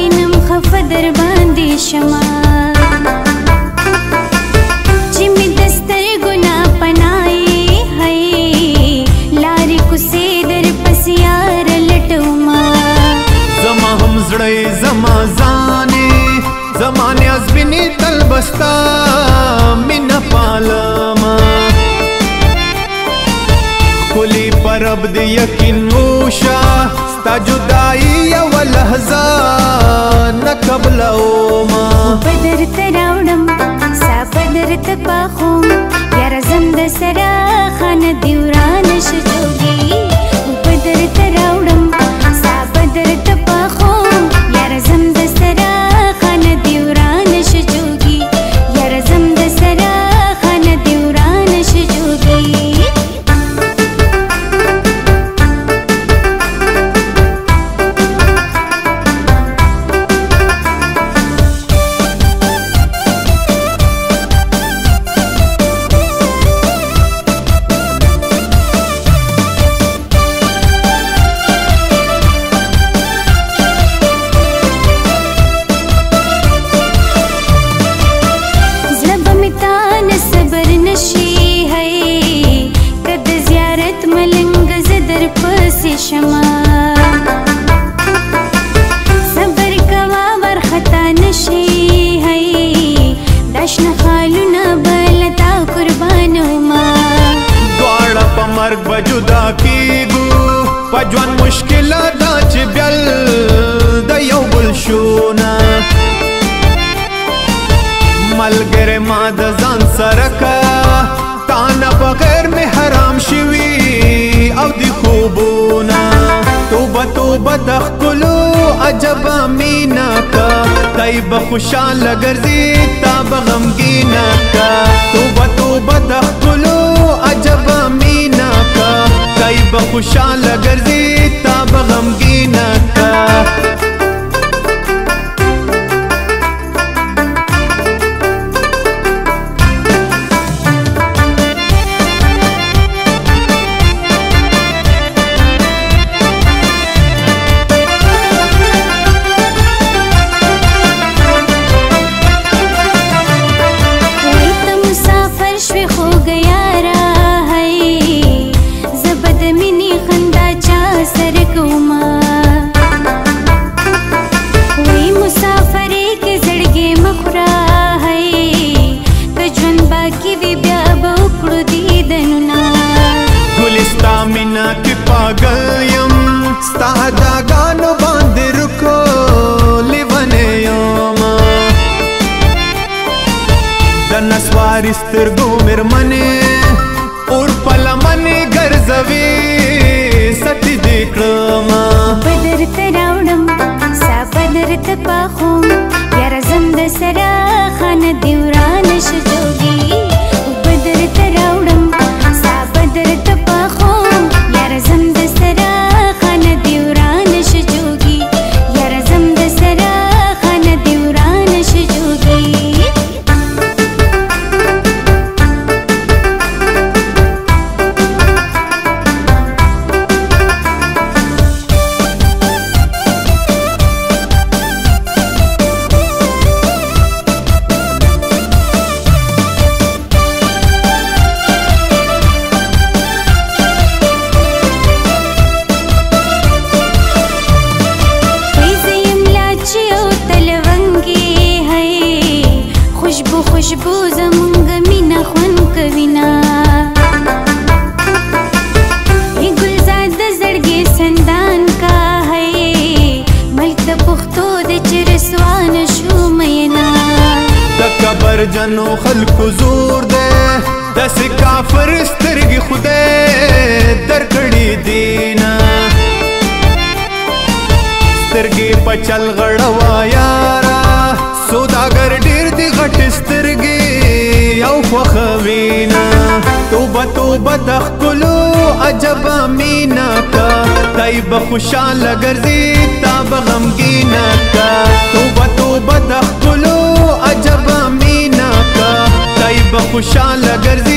وینم خفه در باندې شما چې می دستر ګنا پنای هي لار کو سي در پس یار لټو ما زما هم زړې زما ځانې زمانه ازبني تلبستا من پالما کلی پرب دی یقین وو شه ستا جدائی یو لحظه نه قبلومه بدر ته راوړم ستا بدر ته پاخوم یاره زم درسره شنه خالونه بلتا قربانو ما دواړه په مرګ به جدا کیږو په ژوند مشکله دا چې بل د یو بل شونه ملګری ما د ځان سره کا تا نه بغیر مې حرام شوي توبه توبه د خپلو عجب مینا کا تای به خوشاله ګرځي تا به غمګینا کا توبه توبه د خپلو عجب مینا کا تای به خوشاله ګرځي تا به غمګینا गल्यं स्तादा गानु बान्दिरुको लिवनेयोमा दनस्वारिस्तिर्गु मिर्मने उर्पल मने गर्जवे सति दिक्रमा बदर तरावणं خوند کوي نه ګلزاد زړګي سندان کا هي ملک د پښتو د چرسوان شو مینا د کبر جنو خلق زور ده د کافر سترګي خوده درکړي دینا سترګي پچل غړوا یارا سوداګر ډیر دی غټ سترګي یو خوخوینا توبه توبه تخکلو عجب مینا کا تای بخوشاله ګرځي تا بغمګینا کا توبه توبه تخکلو عجب مینا کا تای بخوشاله ګرځي